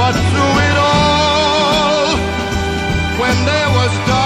But through it all, when there was dark.